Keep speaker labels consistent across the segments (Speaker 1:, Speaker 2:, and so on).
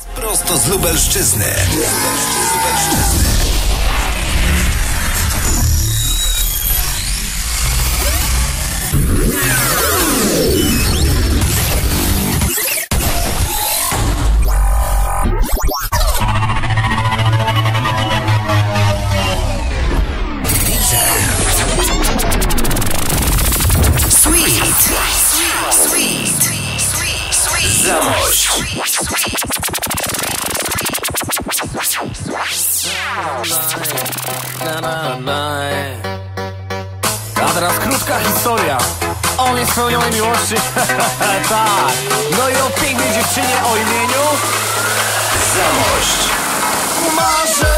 Speaker 1: Prosto z Lubelszczyzny. Sweet. Sweet.
Speaker 2: A teraz krótka historia o niespełnionej miłości. tak. No i o pięknej dziewczynie o imieniu
Speaker 1: Zamość.
Speaker 2: Marzena.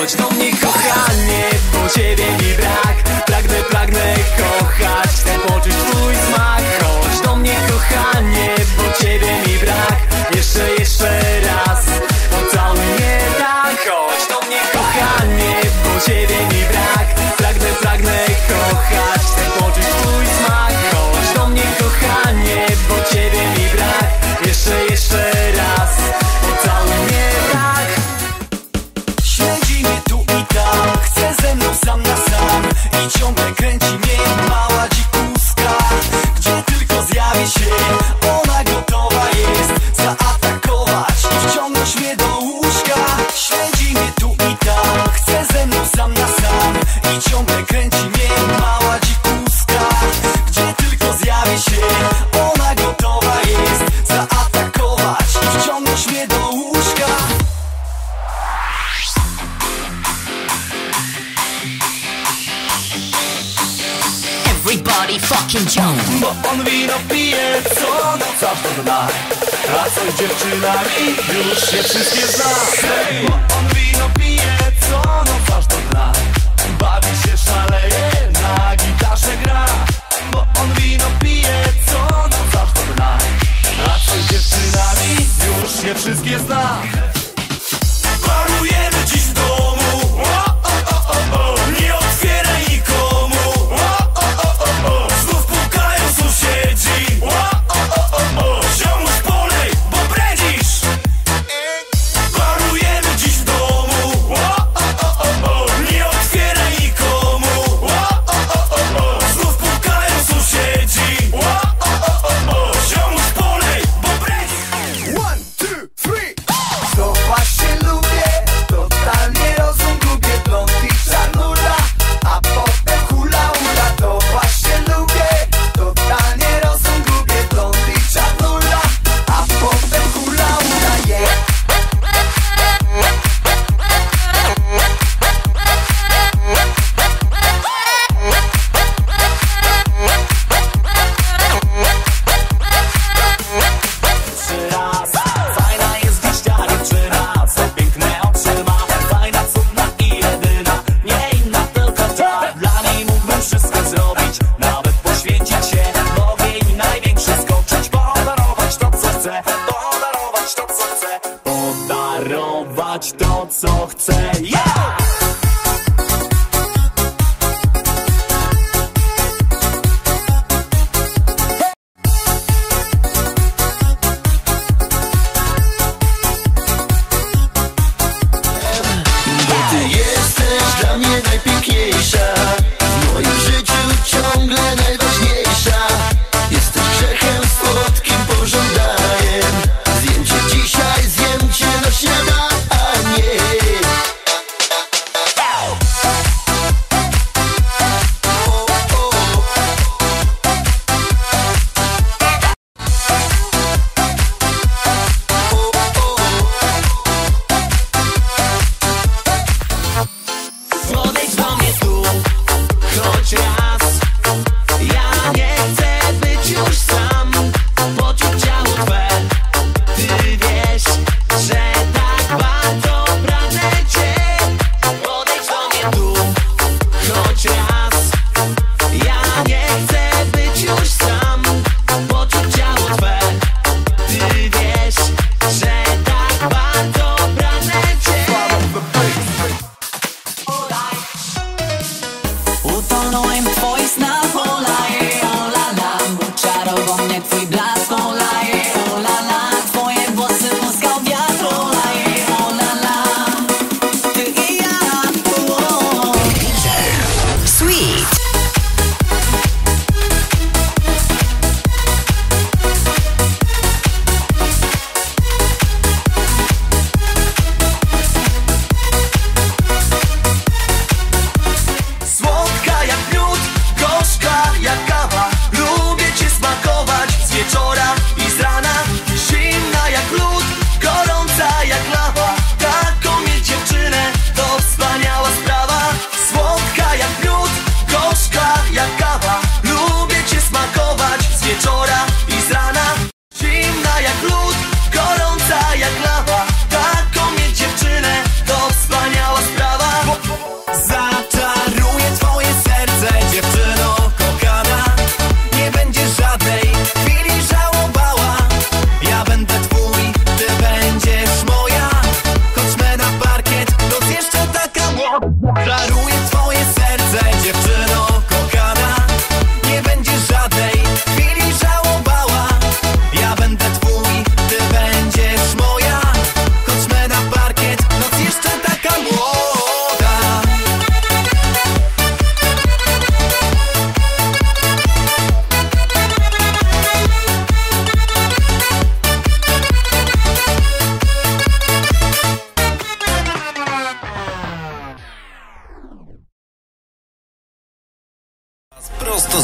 Speaker 3: Chodź do mnie kochanie, bo ciebie mi brak. Pragnę, pragnę kochać, chcę poczuć twój smak. Chodź do mnie kochanie, bo ciebie mi brak. Jeszcze, jeszcze raz, pocałuj mnie tak. Chodź do mnie kochanie, bo ciebie mi brak. Pragnę, pragnę kochać, chcę I ciągle kręci mnie mała dzikuska Gdzie tylko zjawi się Ona gotowa jest Zaatakować i wciągnąć mnie do łóżka
Speaker 4: Everybody fucking jump.
Speaker 2: Bo on wino pije co noc do dna A co z dziewczynami już się wszystkie zna Hej! Bo on wino pije Bawi się, szaleje, na gitarze gra Bo on wino pije co noc aż do dna A co z dziewczynami? Już się wszystkie zna to, co chcę. Yeah!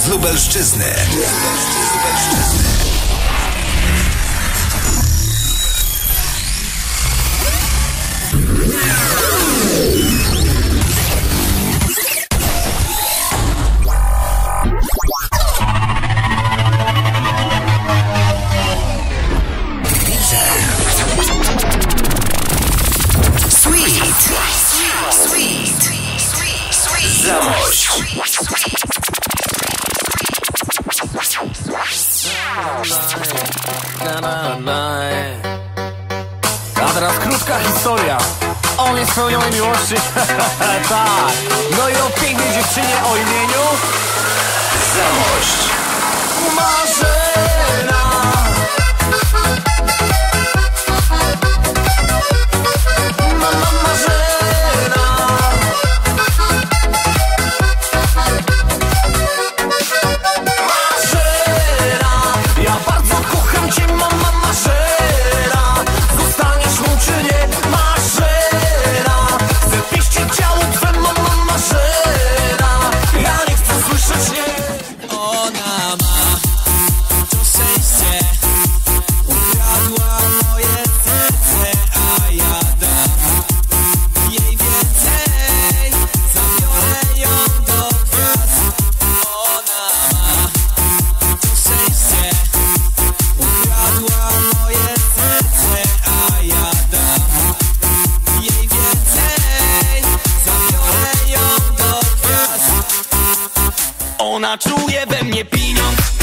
Speaker 2: z
Speaker 1: Lubelszczyzny. Sweet. Sweet. Sweet. Sweet. Zamość.
Speaker 3: A teraz krótka historia o niespełnionej miłości. tak. No i o pięknej dziewczynie o imieniu...
Speaker 1: Zamość.
Speaker 5: Ona
Speaker 3: czuje we mnie pieniądz.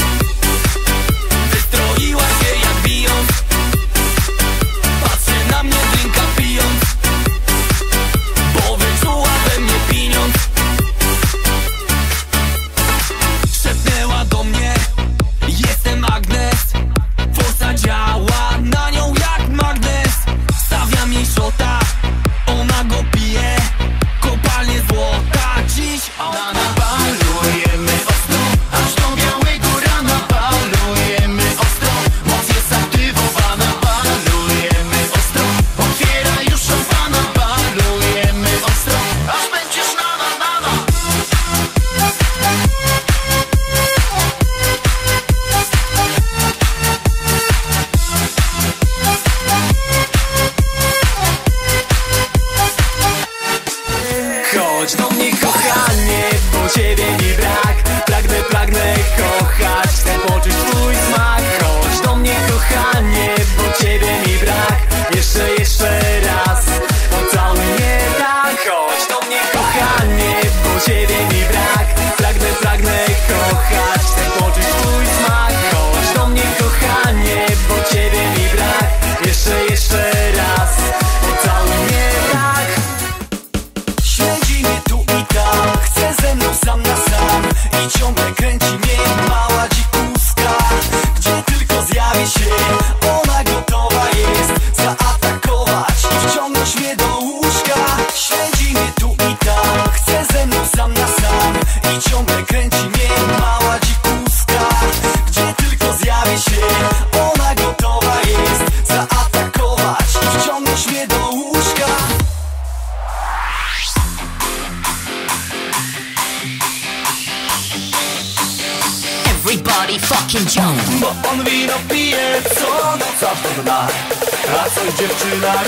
Speaker 2: baby, keep it high. Jump